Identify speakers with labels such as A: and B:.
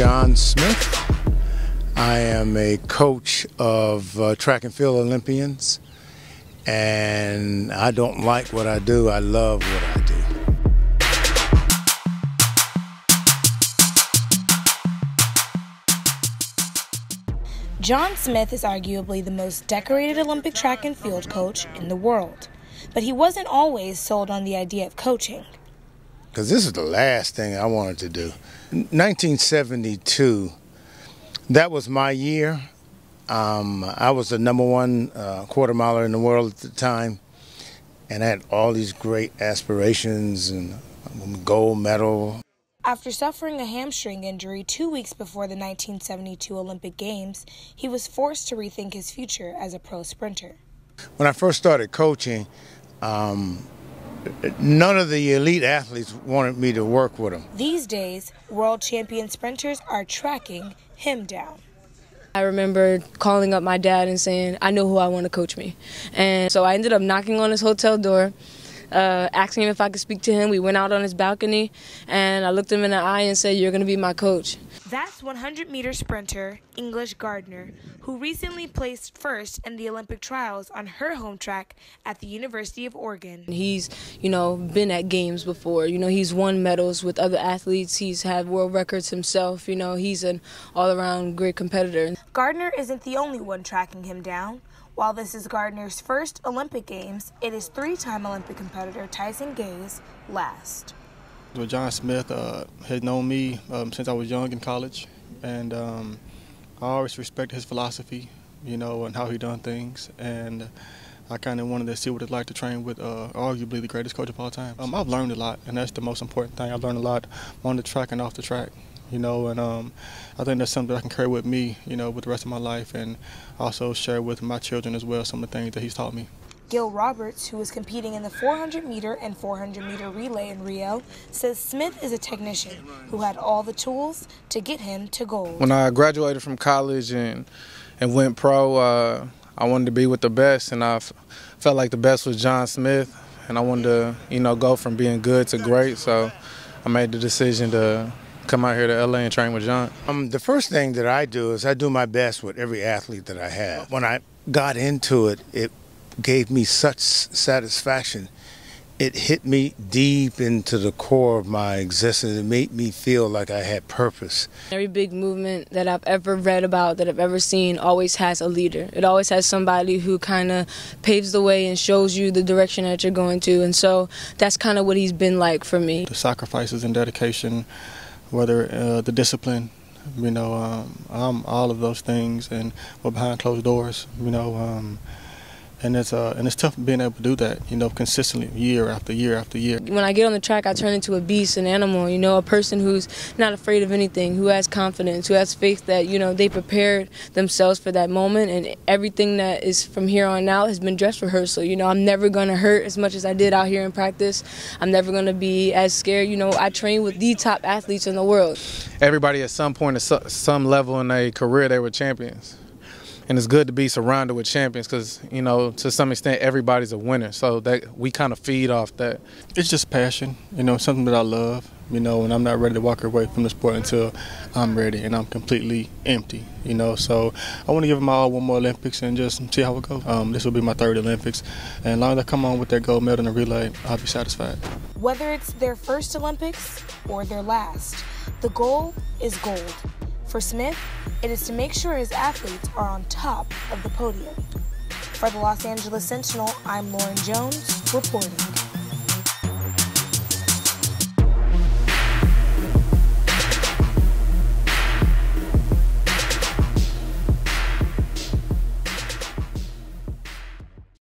A: John Smith. I am a coach of uh, track and field Olympians, and I don't like what I do. I love what I do.
B: John Smith is arguably the most decorated Olympic track and field coach in the world, but he wasn't always sold on the idea of coaching.
A: Because this is the last thing I wanted to do. 1972, that was my year. Um, I was the number one uh, quarter miler in the world at the time, and I had all these great aspirations and gold medal.
B: After suffering a hamstring injury two weeks before the 1972 Olympic Games, he was forced to rethink his future as a pro sprinter.
A: When I first started coaching, um, none of the elite athletes wanted me to work with them.
B: These days, world champion sprinters are tracking him down.
C: I remember calling up my dad and saying, I know who I want to coach me. And so I ended up knocking on his hotel door uh, asking him if I could speak to him. We went out on his balcony, and I looked him in the eye and said, "You're going to be my coach."
B: That's 100 meter sprinter English Gardner, who recently placed first in the Olympic trials on her home track at the University of Oregon.
C: He's, you know, been at games before. You know, he's won medals with other athletes. He's had world records himself. You know, he's an all-around great competitor.
B: Gardner isn't the only one tracking him down. While this is Gardner's first Olympic Games, it is three time Olympic competitor Tyson Gay's last.
D: Well, John Smith uh, known me um, since I was young in college, and um, I always respected his philosophy, you know, and how he done things. And I kind of wanted to see what it's like to train with uh, arguably the greatest coach of all time. Um, I've learned a lot, and that's the most important thing. I've learned a lot on the track and off the track you know, and um, I think that's something that I can carry with me, you know, with the rest of my life and also share with my children as well some of the things that he's taught me.
B: Gil Roberts, who was competing in the 400 meter and 400 meter relay in Rio, says Smith is a technician who had all the tools to get him to gold.
E: When I graduated from college and and went pro, uh, I wanted to be with the best, and I felt like the best was John Smith, and I wanted to, you know, go from being good to great. So I made the decision to come out here to LA and train with John?
A: Um, the first thing that I do is I do my best with every athlete that I have. When I got into it, it gave me such satisfaction. It hit me deep into the core of my existence. It made me feel like I had purpose.
C: Every big movement that I've ever read about, that I've ever seen, always has a leader. It always has somebody who kind of paves the way and shows you the direction that you're going to. And so that's kind of what he's been like for me.
D: The sacrifices and dedication whether uh, the discipline, you know, um, all of those things, and we're behind closed doors, you know. Um, and it's uh, and it's tough being able to do that, you know, consistently year after year after year.
C: When I get on the track, I turn into a beast, an animal, you know, a person who's not afraid of anything, who has confidence, who has faith that you know they prepared themselves for that moment, and everything that is from here on out has been dress rehearsal. You know, I'm never gonna hurt as much as I did out here in practice. I'm never gonna be as scared. You know, I train with the top athletes in the world.
E: Everybody at some point, at some level in their career, they were champions and it's good to be surrounded with champions because you know to some extent everybody's a winner. So that we kind of feed off that.
D: It's just passion you know something that i love you know and i'm not ready to walk away from the sport until i'm ready and i'm completely empty you know. So i want to give them all one more olympics and just see how it goes um, this will be my third olympics. And as long as i come on with that gold medal in the relay i'll be satisfied.
B: Whether it's their first olympics or their last the goal is gold. For Smith, it is to make sure his athletes are on top of the podium. For the Los Angeles Sentinel, I'm Lauren Jones, reporting.